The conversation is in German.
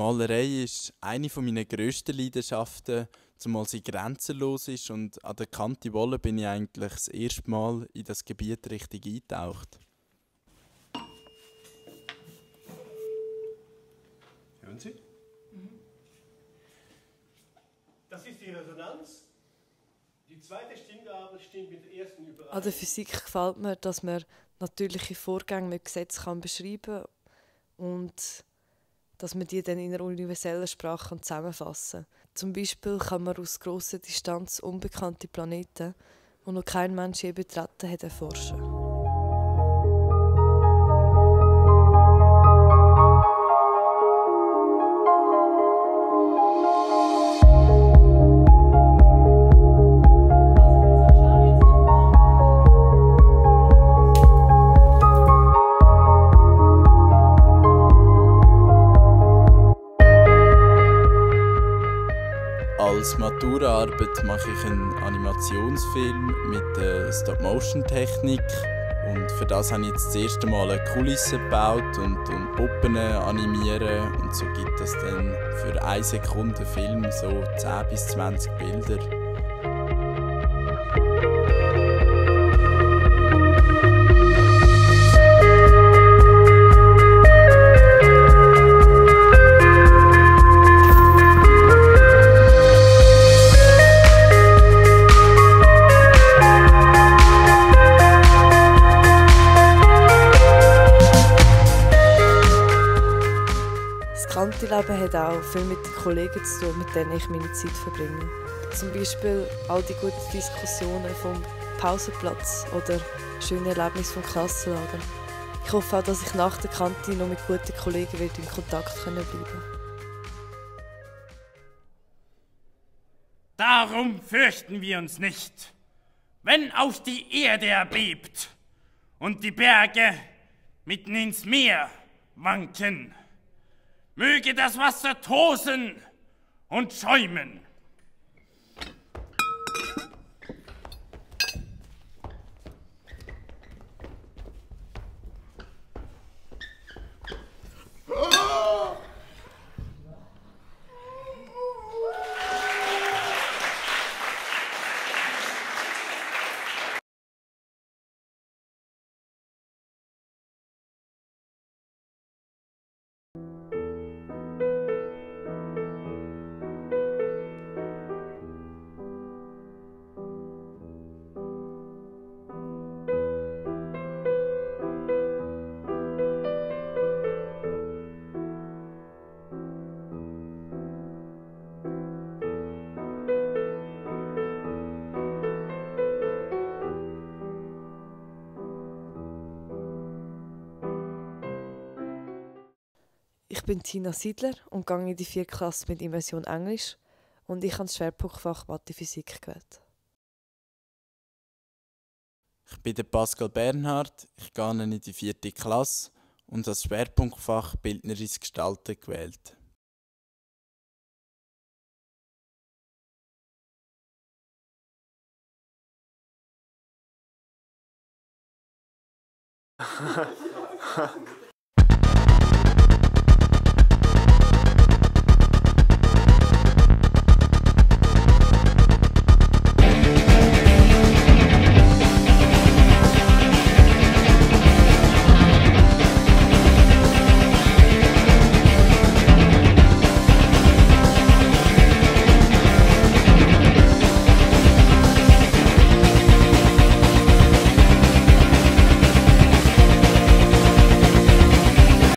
Malerei ist eine meiner grössten Leidenschaften, zumal sie grenzenlos ist und an der Kante Wolle bin ich eigentlich das erste Mal in das Gebiet richtig eingetaucht. Hören Sie? Das ist die Resonanz. Die zweite Stimmgabel stimmt mit der ersten überein. An der Physik gefällt mir, dass man natürliche Vorgänge mit Gesetzen beschreiben kann und dass man die dann in einer universellen Sprache zusammenfassen kann. Zum Beispiel kann man aus grosser Distanz unbekannte Planeten, die noch kein Mensch je betreten hat, erforschen. Als Maturaarbeit mache ich einen Animationsfilm mit der Stop-Motion-Technik. Und für das habe ich jetzt das erste Mal eine Kulisse gebaut und, und Puppen animieren. Und so gibt es dann für eine Sekunde Film so 10 bis 20 Bilder. Kantileben hat auch viel mit den Kollegen zu tun, mit denen ich meine Zeit verbringe. Zum Beispiel all die guten Diskussionen vom Pausenplatz oder schöne Erlebnisse vom Klassenlager. Ich hoffe auch, dass ich nach der Kante noch mit guten Kollegen in Kontakt können bleiben Darum fürchten wir uns nicht, wenn auch die Erde erbebt und die Berge mitten ins Meer wanken. Möge das Wasser tosen und schäumen. Ich bin Tina Siedler und gehe in die vierte Klasse mit Immersion Englisch und ich habe das Schwerpunktfach Mathe Physik gewählt. Ich bin der Pascal Bernhard, ich gehe in die vierte Klasse und das Schwerpunktfach Bildnerisches Gestalten gewählt.